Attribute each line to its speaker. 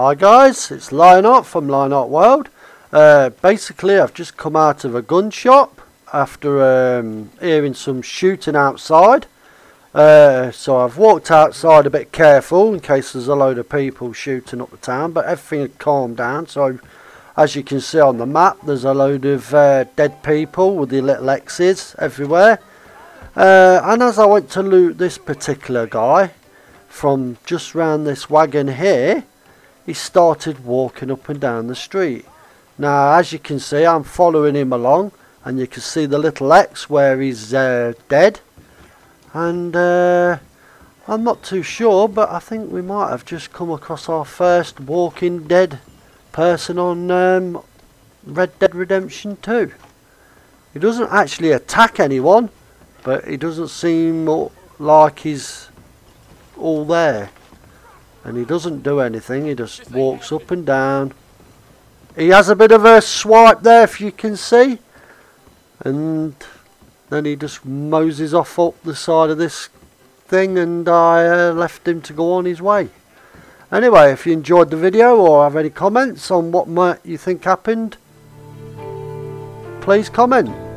Speaker 1: Hi guys, it's Lionheart from Lionheart World. Uh, basically I've just come out of a gun shop after um, hearing some shooting outside. Uh, so I've walked outside a bit careful in case there's a load of people shooting up the town but everything had calmed down so as you can see on the map there's a load of uh, dead people with the little X's everywhere. Uh, and as I went to loot this particular guy from just round this wagon here he started walking up and down the street. Now as you can see I'm following him along and you can see the little X where he's uh, dead and uh, I'm not too sure but I think we might have just come across our first walking dead person on um, Red Dead Redemption 2. He doesn't actually attack anyone but he doesn't seem like he's all there and he doesn't do anything he just walks up and down. He has a bit of a swipe there if you can see. And then he just moses off up the side of this thing and I uh, left him to go on his way. Anyway if you enjoyed the video or have any comments on what might you think happened please comment